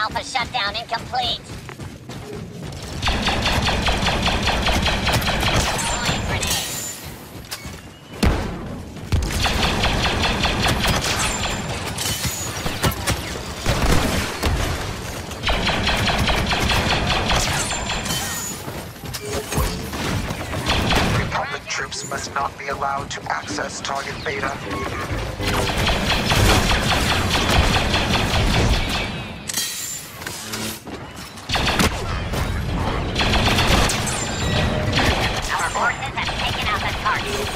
Alpha shutdown incomplete. Republic troops must not be allowed to access target Beta. has taken out the target.